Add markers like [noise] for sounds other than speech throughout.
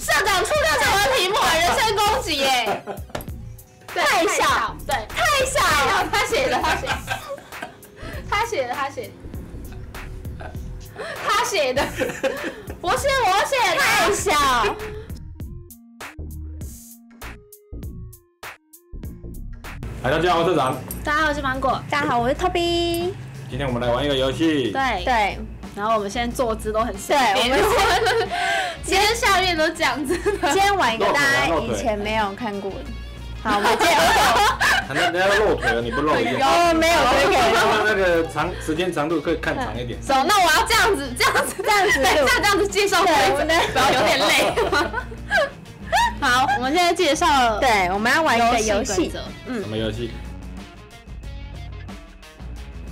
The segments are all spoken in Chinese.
社长出掉什么题目啊？人身攻击耶！[laughs] 对太小，对，太小了，他写的，他写的，他写的，他写的，他写的，不是我写的，太小。来，大家好，我是社长。大家好，我是芒果。大家好，我是 Toby。今天我们来玩一个游戏。对，对，然后我们现在坐姿都很随对便，我们 [laughs] 今天下面都这样子。今天玩一个大家以前没有看过的。好，[laughs] 我们今天人家都露腿了，你不露一点？哦没有可以可以让那个长时间长度可以看长一点。走，那我要这样子，这样子，这样子录等一下这样子介绍规则，不要有点累。[laughs] 好，我们现在介绍对，我们要玩一个游游戏规戏。则。什么游戏？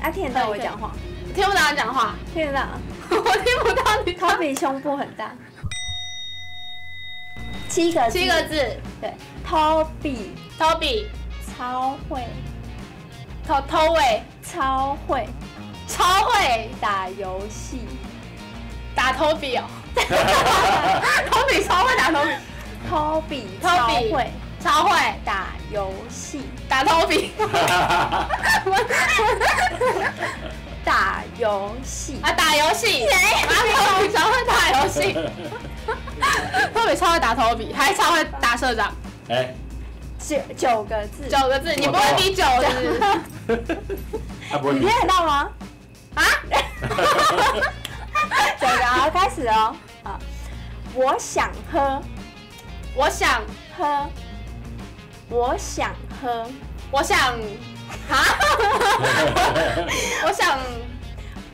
啊，听得到我讲话？听不到你讲话，听得到。[laughs] 我听不到你。Toby 胸部很大。七个字七个。字对，Toby，Toby 超会。Toby 超会超会打游戏。打 Toby 哦，[laughs] [laughs] Toby 超会打 Toby，Toby 超 Toby 会超会打游戏。打 Toby 打游戏。啊，打游戏，啊，Toby 超会打游戏，Toby 超会打 Toby，还超会打社长，哎，九九个字。九个字，你不会比九是不是？[laughs] 他不会比你听。得到吗？啊？[laughs] 九个，好，开始哦。好，我想喝我想，喝，我想喝，我想，啊？[laughs] 我想，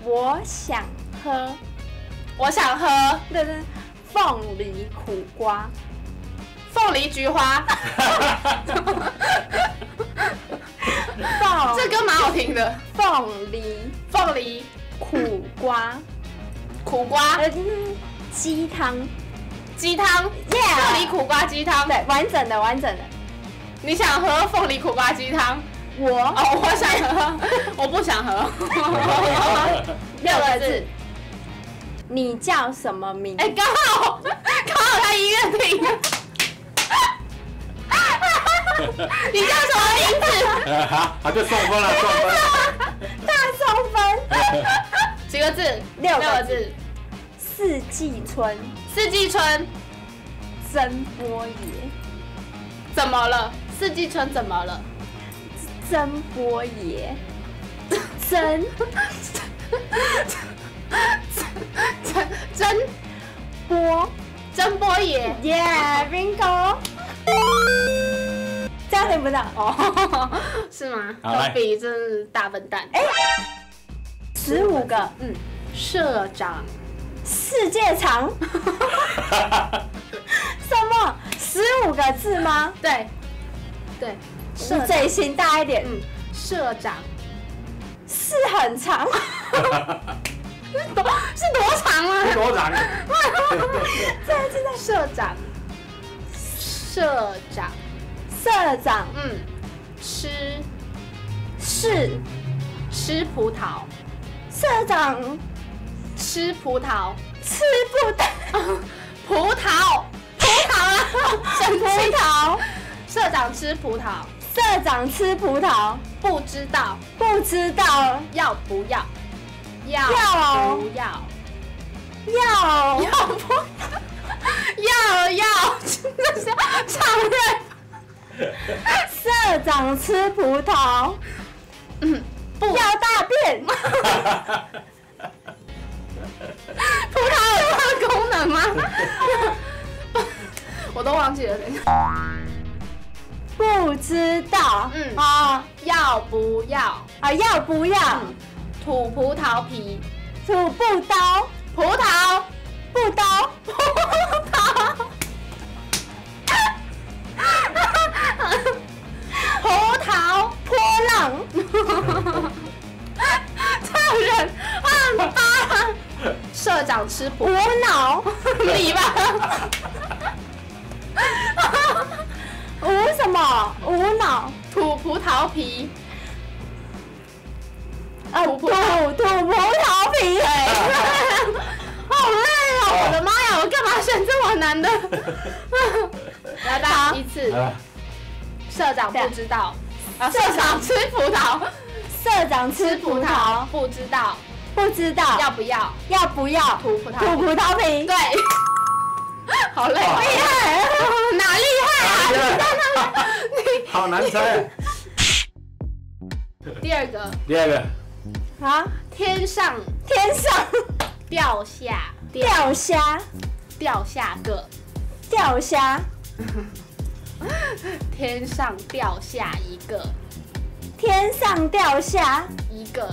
我想喝，我想喝。对对，凤梨苦瓜，凤梨菊花，凤 [laughs] 这歌蛮好听的。凤梨。凤梨。苦瓜，苦瓜。呃，鸡汤，鸡汤。凤梨苦瓜鸡汤。对，完整的完整的。你想喝凤梨苦瓜鸡汤？我哦，我想喝，我不想喝。[laughs] 六个字。你叫什么名？哎，刚好刚好在医院听。[laughs] 你叫什么名字？好，[laughs] 他就送分了，送分。大送分。几个字？六个个字。四季春，四季春曾波爷，怎么了？四季春怎么了？曾波爷，曾？曾？曾？波曾波爷。耶，bingo。这样听不到。哦，是吗？好来。比真是大笨蛋。哎，十五个，嗯，社长。世界长，[laughs] [laughs] 什么？十五个字吗？对对，社嘴型大一点，嗯，社长。是很长，多 [laughs] 是多长啊？是多长？这这这，社长。社长，社长。嗯，吃。是。吃葡萄，社长。吃葡萄，吃不到。[laughs] 葡萄，葡萄啊！生葡，萄，[laughs] 社长吃葡萄，社长吃葡萄，不知道不知道要不要，要要不要？要要不要要？真的是唱对，社长吃葡萄，嗯，不，要大便，葡萄有这个功能吗？我都忘记了，等一下。不知道，嗯。啊要不要？啊要不要？吐葡萄皮？土布刀葡萄，布刀葡萄，葡萄，波浪这人很棒。社长吃葡无脑你吧，无什么？无脑。吐葡萄皮，呃土土葡萄。土葡萄皮，[laughs] 好累哦！我的妈呀，啊，我干嘛选这么难的？[laughs] 来吧，一次。啊，社长不知道，啊，社长。吃葡萄，社长吃葡萄，不知道。不知道。要不要？要不要？吐葡萄吐葡萄皮？对，[laughs] 好厉害，哪厉害啊？好难猜。第二个，第二个，啊，天上。天上。掉下。掉虾，掉下个，掉虾，天上掉下一个。天上掉下，一个。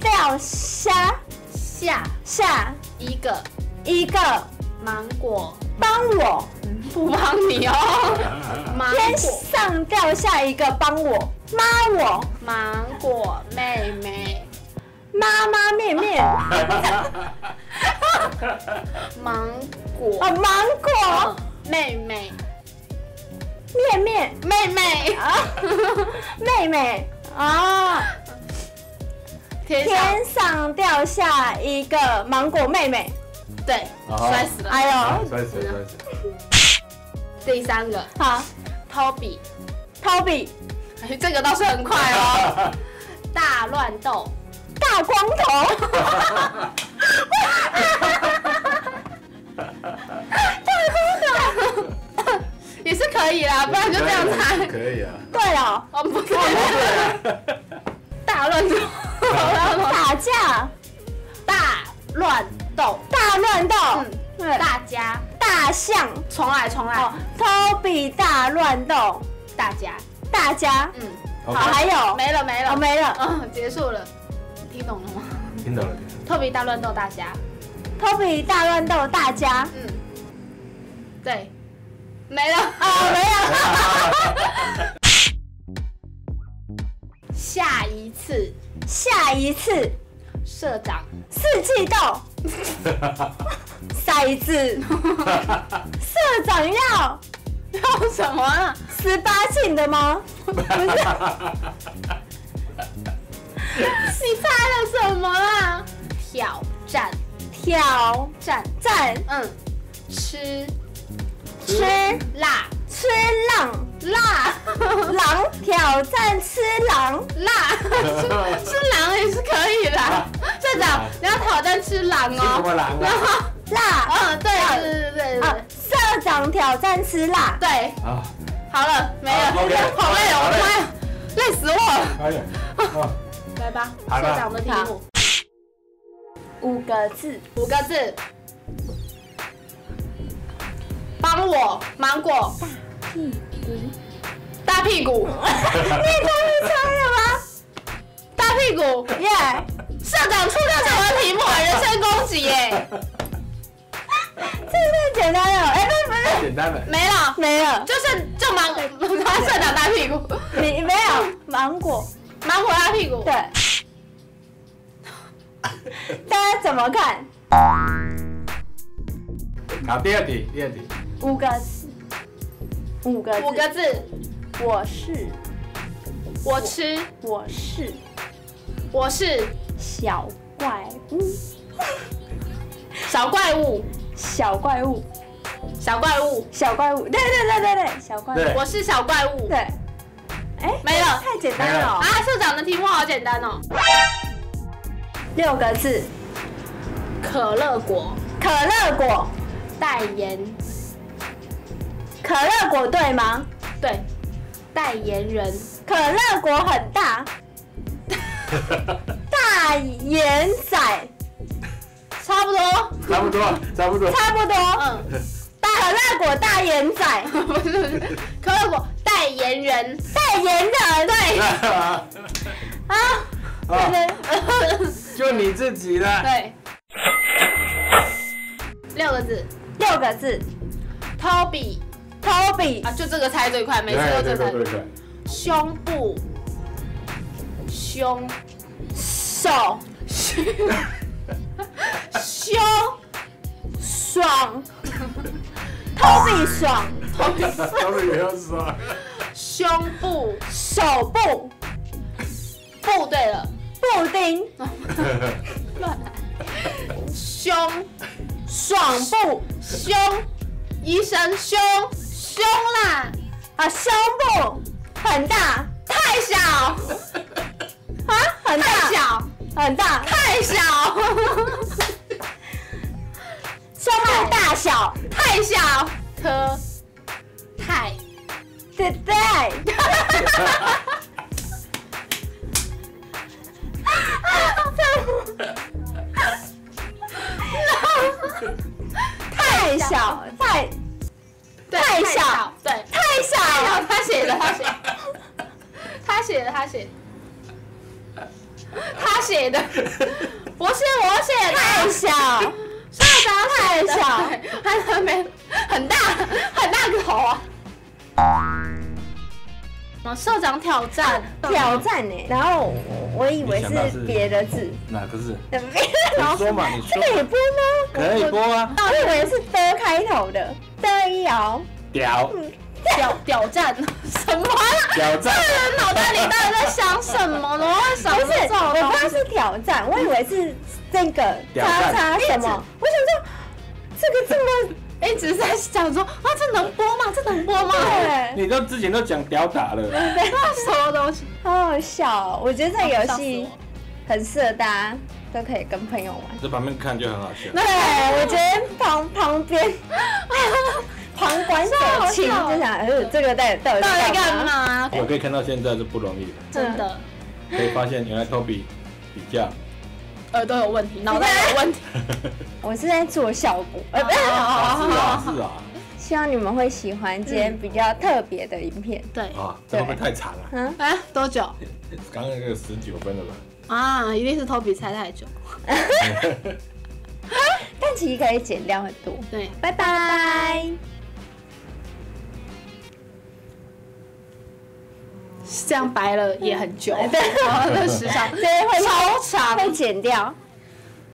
掉虾下。下。一个。一个，芒果，帮我，不帮你哦，[laughs] 芒天上掉下一个帮我，妈我，芒果。妹妹，妈妈面面，[laughs] 芒果。哦，芒果。嗯妹妹。面面。妹妹，啊，[laughs] 妹妹。啊，天上。天上掉下一个芒果妹妹，对哦摔死了。哎呦，摔死了，摔死了。第三个。好，Toby，，Toby 哎，这个倒是很快哦。[laughs] 大乱斗，大光头，[laughs] 也是可以啦，不然就这样猜。可以啊。对了，哦，不可以。大乱斗，打架，大乱斗，大乱斗，嗯，对。大家。大象，重来重来。哦，，Toby 大乱斗，大家，大家，嗯，好还有。没了没了，哦没了。嗯，结束了，听懂了吗？听懂了，Toby 大乱斗大家，，Toby 大乱斗，大家，嗯，对，没了，啊没有，[laughs] 下一次。下一次。社长。四季豆，[laughs] 骰子，[laughs] 社长要。要什么啊？十八禁的吗？[laughs] 你猜了什么啊？挑战。挑战，战嗯，吃。吃。辣。吃浪辣。狼挑战吃狼，辣，吃狼吃什么 [laughs] 哦。狼然啊？后，辣嗯，对对对对啊对，社长挑战吃辣，对，啊，好了，没了，[laughs] 好累哦，我的妈呀，累死我了。哎呀，哦来吧，好了社长的题目，五个字，五个字，帮我芒果。大屁股，大屁股，[laughs] 你终于猜了吗？大屁股。耶！社长出的什么题目啊？人身攻击耶，[laughs] 这太简单了，哎，不是不。是，简单的。没了，没了，就是就芒他社长大屁股，你没有。芒果，芒果大屁股。对，[laughs] 大家怎么看？好，第二题，第二题。五个字，五个字，五个字，我是。我吃，我是。我是小怪物，小怪物，小怪物，小怪物，小怪物，对对对对对，小怪物，我是小怪物。对，哎，没了。太简单了。哦，啊，社长的题目好简单哦。六个字，可乐果。可乐果，代言，可乐果对吗？对，代言人，可乐果很大，[laughs] 大眼仔，差不多。差不多，差不多。差不多。嗯，大 [laughs] 可乐果大眼仔，不是不是，可乐果代言人，代言人，对 [laughs] 啊，[laughs] 就你自己的。对，六个字。六个字，Toby，Toby 啊，就这个猜最快，每次都这个。胸部，胸手胸爽，Toby 爽，他们也要说。胸部手部不对了，布丁，乱来。胸爽布胸，医生胸胸啦，啊，胸部很大太小啊，很大太小很大，太小。胸部大小，太小，科太对对，太小。太太小。对太太小。小，他写的他写。的他写的他写。的 [laughs] 他写的，不是我写的，太小，社长太小还还没很大很大个头啊！什么社长挑战挑战呢？然后我我以为是是别的字，哪个字？[laughs] 别你说嘛，你这个也。播吗？可以播啊。我以为是的开头的的一摇，屌挑 [laughs] 挑战什么啊？挑战。这人脑袋里到底在想什么？怎么会想不是，我东西？怕是挑战，我以为是这个叉挑战叉什么，我想说这个这么一直在想说啊，这能播吗？这能播吗？对，你都之前都讲屌打了，[laughs] 什么东西？好好笑哦！我觉得这个游戏很适合大家都可以跟朋友玩。在旁边看就很好笑。对，我觉得旁旁边 [laughs] 旁观者清，就想，呃，这个到底到底到底在干嘛？我可以看到现在是不容易的，真的可以发现原来 Toby 比较，耳朵有问题，[laughs] 脑袋有问题。[laughs] 我是在做效果，呃，不是，啊是啊是啊，希望你们会喜欢今天比较特别的影片。对，啊，这会不会太长了？嗯，哎，多久？刚刚那个十九分了吧？啊，一定是头比猜太久。[laughs] 但其实可以减掉很多。对，拜拜。这样白了也很久。[laughs] 对，那时长对会超长。会剪掉。